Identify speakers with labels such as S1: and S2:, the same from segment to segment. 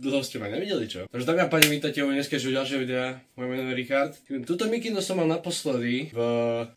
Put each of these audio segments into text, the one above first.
S1: dlho ste ma nevideli, čo? Takže dámy a páni, vítajte u dneskejšieho ďalšieho videa. Moje meno je Richard. Tuto mikino som mal naposledy v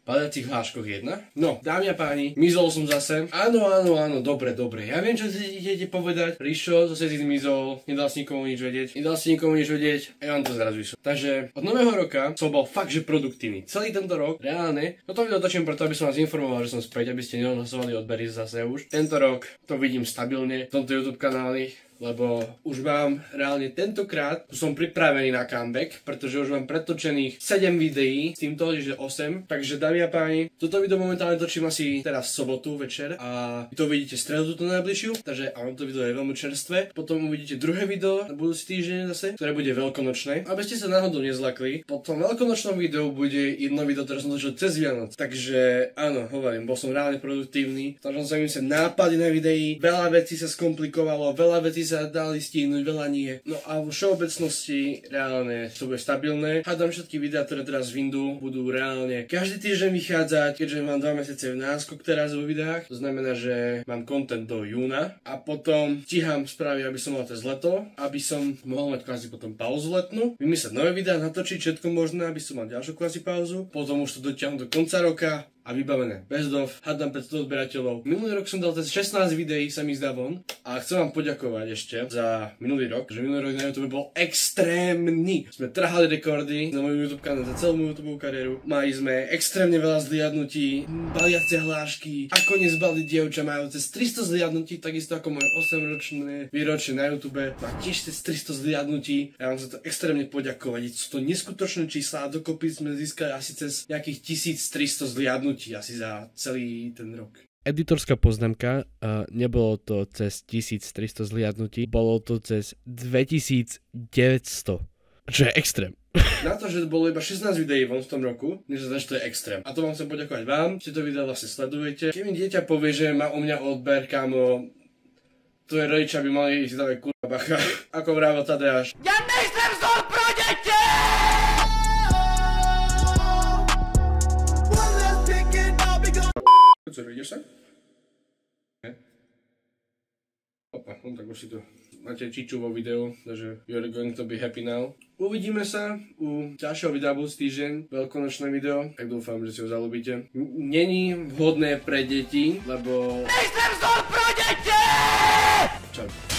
S1: padacích hláškoch 1. No, dámy a páni, mizol som zase. Áno, áno, áno, dobre, dobre. Ja viem, čo si idete povedať. Ríšo, zase si mizol, nedal si nikomu nič vedieť. Nedal si nikomu nič vedieť a ja vám to zrazu vyšlo. Takže od nového roka som bol fakt, že produktívny. Celý tento rok, reálne. No to video točím preto, aby som vás informoval, že som späť, aby ste neodhlasovali odbery zase už. Tento rok to vidím stabilne v tomto YouTube kanáli lebo už mám reálne tentokrát, som pripravený na comeback, pretože už mám pretočených 7 videí, s týmto, že 8. Takže dámy a páni, toto video momentálne točím asi teraz sobotu večer a vy to vidíte stredu túto najbližšiu, takže áno, to video je veľmi čerstvé. Potom uvidíte druhé video na budúci týždeň zase, ktoré bude veľkonočné. Aby ste sa náhodou nezlakli, po tom veľkonočnom videu bude jedno video, ktoré som točil cez Vianoc. Takže áno, hovorím, bol som reálne produktívny, takže som sa nápady na videí, veľa vecí sa skomplikovalo, veľa vecí sa sa dali stihnúť, veľa nie. No a vo všeobecnosti reálne to bude stabilné. Hádam všetky videá, ktoré teraz vyndú, budú reálne každý týždeň vychádzať, keďže mám 2 mesiace v náskok teraz vo videách. To znamená, že mám content do júna a potom stíham spraviť, aby som mal cez leto, aby som mohol mať kvázi potom pauzu letnú, vymyslieť nové videá, natočiť všetko možné, aby som mal ďalšiu kvázi pauzu, potom už to dotiahnuť do konca roka, a vybavené. Best of, hádam 500 odberateľov. Minulý rok som dal cez 16 videí, sa mi zdá von. A chcem vám poďakovať ešte za minulý rok, že minulý rok na YouTube bol extrémny. Sme trhali rekordy na môj YouTube kanál, za celú moju YouTube kariéru. Mali sme extrémne veľa zliadnutí, baliace hlášky, ako nezbali dievča majú cez 300 zliadnutí, takisto ako moje 8-ročné výročie na YouTube. Má tiež cez 300 zliadnutí. Ja vám za to extrémne poďakovať. Sú to neskutočné čísla a dokopy sme získali asi cez nejakých 1300 zliadnutí minúti asi za celý ten rok. Editorská poznámka, uh, nebolo to cez 1300 zliadnutí, bolo to cez 2900, čo je extrém. Na to, že bolo iba 16 videí von v tom roku, než sa to je extrém. A to vám chcem poďakovať vám, že to video vlastne sledujete. Keď mi dieťa povie, že má u mňa odber, kámo, to je rodičia by mali si dávať kurva bacha. Ako vrával Tadeáš. Ja nejsem vzor pro deti! Co, vidíš sa? Ne? Opa, no tak už si to máte čiču vo videu, takže you're going to be happy now. Uvidíme sa u ďalšieho videa budúci týždeň, veľkonočné video, tak dúfam, že si ho zalúbite. Není vhodné pre deti, lebo... Nejsem vzor pro deti! Čau.